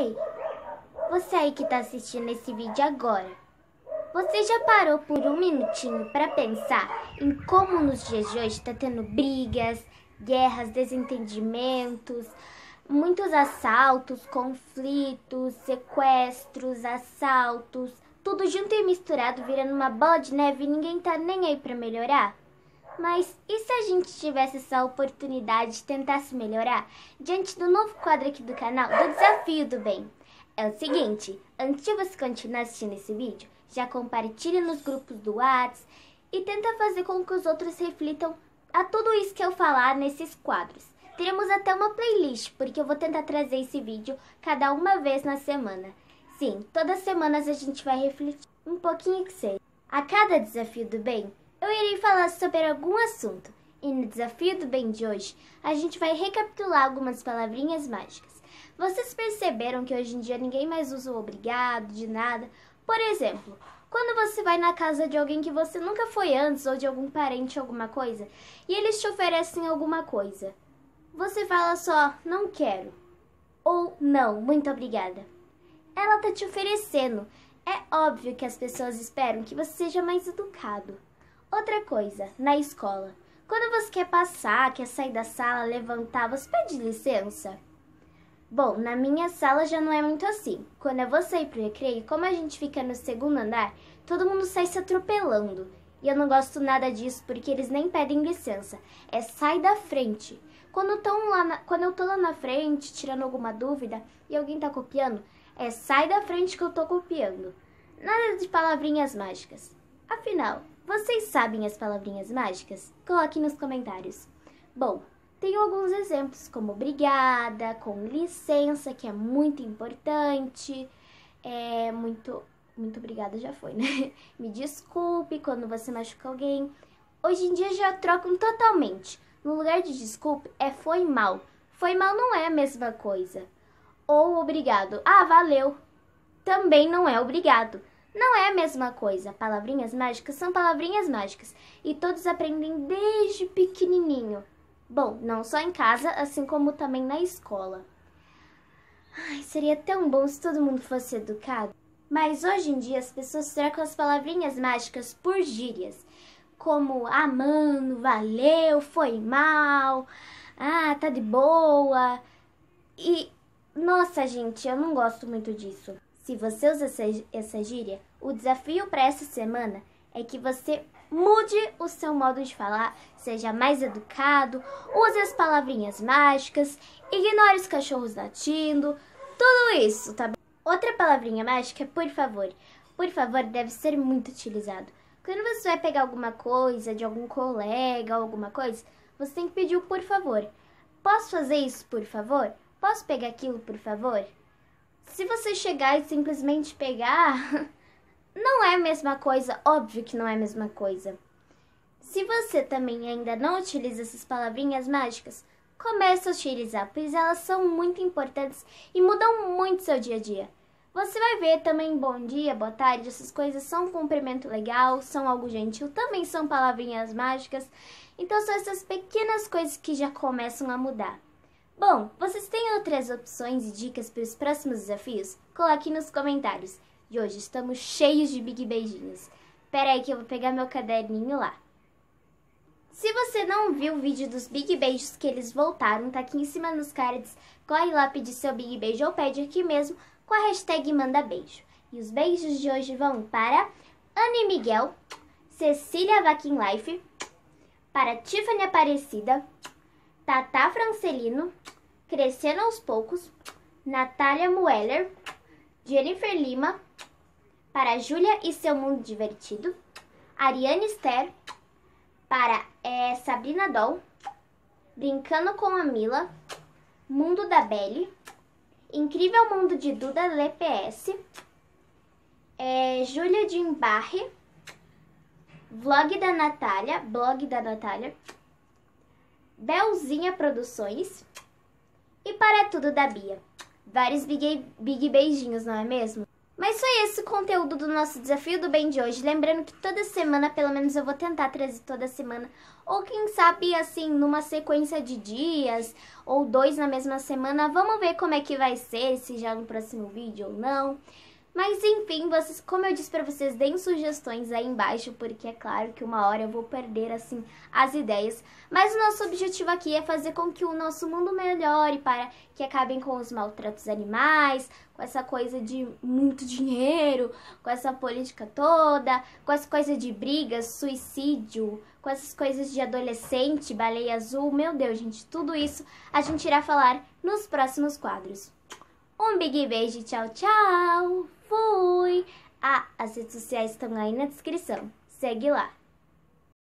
Ei, você aí que tá assistindo esse vídeo agora, você já parou por um minutinho para pensar em como nos dias de hoje tá tendo brigas, guerras, desentendimentos, muitos assaltos, conflitos, sequestros, assaltos, tudo junto e misturado virando uma bola de neve e ninguém tá nem aí para melhorar? Mas e se a gente tivesse essa oportunidade de tentar se melhorar diante do novo quadro aqui do canal, do Desafio do Bem? É o seguinte, antes de você continuar assistindo esse vídeo, já compartilhe nos grupos do WhatsApp e tenta fazer com que os outros reflitam a tudo isso que eu falar nesses quadros. Teremos até uma playlist, porque eu vou tentar trazer esse vídeo cada uma vez na semana. Sim, todas as semanas a gente vai refletir um pouquinho que seja. A cada desafio do bem, eu irei falar sobre algum assunto. E no desafio do bem de hoje, a gente vai recapitular algumas palavrinhas mágicas. Vocês perceberam que hoje em dia ninguém mais usa o obrigado, de nada? Por exemplo, quando você vai na casa de alguém que você nunca foi antes ou de algum parente alguma coisa, e eles te oferecem alguma coisa, você fala só não quero ou não, muito obrigada. Ela tá te oferecendo. É óbvio que as pessoas esperam que você seja mais educado. Outra coisa, na escola. Quando você quer passar, quer sair da sala, levantar, você pede licença? Bom, na minha sala já não é muito assim. Quando eu vou sair pro recreio, como a gente fica no segundo andar, todo mundo sai se atropelando. E eu não gosto nada disso porque eles nem pedem licença. É sai da frente. Quando, tão lá na, quando eu tô lá na frente, tirando alguma dúvida, e alguém tá copiando, é sai da frente que eu tô copiando. Nada de palavrinhas mágicas. Afinal, vocês sabem as palavrinhas mágicas? Coloque nos comentários. Bom, tenho alguns exemplos, como obrigada, com licença, que é muito importante. É muito. Muito obrigada já foi, né? Me desculpe quando você machuca alguém. Hoje em dia já trocam totalmente. No lugar de desculpe, é foi mal. Foi mal não é a mesma coisa. Ou obrigado. Ah, valeu. Também não é obrigado. Não é a mesma coisa. Palavrinhas mágicas são palavrinhas mágicas e todos aprendem desde pequenininho. Bom, não só em casa, assim como também na escola. Ai, seria tão bom se todo mundo fosse educado. Mas hoje em dia as pessoas trocam as palavrinhas mágicas por gírias, como ah, valeu, foi mal, ah, tá de boa. E nossa, gente, eu não gosto muito disso. Se você usa essa gíria, o desafio para essa semana é que você mude o seu modo de falar, seja mais educado, use as palavrinhas mágicas, ignore os cachorros latindo, tudo isso, tá bem? Outra palavrinha mágica é por favor. Por favor deve ser muito utilizado. Quando você vai pegar alguma coisa de algum colega ou alguma coisa, você tem que pedir o por favor. Posso fazer isso, por favor? Posso pegar aquilo, por favor? Se você chegar e simplesmente pegar, não é a mesma coisa, óbvio que não é a mesma coisa. Se você também ainda não utiliza essas palavrinhas mágicas, comece a utilizar, pois elas são muito importantes e mudam muito seu dia a dia. Você vai ver também bom dia, boa tarde, essas coisas são um cumprimento legal, são algo gentil, também são palavrinhas mágicas. Então são essas pequenas coisas que já começam a mudar. Bom, vocês têm outras opções e dicas para os próximos desafios? Coloque nos comentários. De hoje estamos cheios de big beijinhos. Pera aí que eu vou pegar meu caderninho lá. Se você não viu o vídeo dos Big Beijos que eles voltaram, tá aqui em cima nos cards. Corre lá pedir seu Big Beijo ou pede aqui mesmo com a hashtag Manda Beijo. E os beijos de hoje vão para Anne Miguel, Cecília Vaquin Life, para Tiffany Aparecida, Tata Francelino, Crescendo aos Poucos, Natália Mueller, Jennifer Lima, para Júlia e seu Mundo Divertido, Ariane Ster, para é, Sabrina Doll, Brincando com a Mila, Mundo da Belle, Incrível Mundo de Duda LPS, é, Júlia de Embarre, Vlog da Natália, Blog da Natália, Belzinha Produções. E Para Tudo da Bia. Vários big, big beijinhos, não é mesmo? Mas foi esse o conteúdo do nosso desafio do bem de hoje. Lembrando que toda semana, pelo menos eu vou tentar trazer toda semana, ou quem sabe assim, numa sequência de dias, ou dois na mesma semana. Vamos ver como é que vai ser, se já no próximo vídeo ou não. Mas enfim, vocês, como eu disse para vocês, deem sugestões aí embaixo, porque é claro que uma hora eu vou perder assim as ideias. Mas o nosso objetivo aqui é fazer com que o nosso mundo melhore para que acabem com os maltratos animais, com essa coisa de muito dinheiro, com essa política toda, com essa coisa de brigas, suicídio, com essas coisas de adolescente, baleia azul. Meu Deus, gente, tudo isso a gente irá falar nos próximos quadros. Um big beijo, tchau, tchau! Fui! Ah, as redes sociais estão aí na descrição. Segue lá!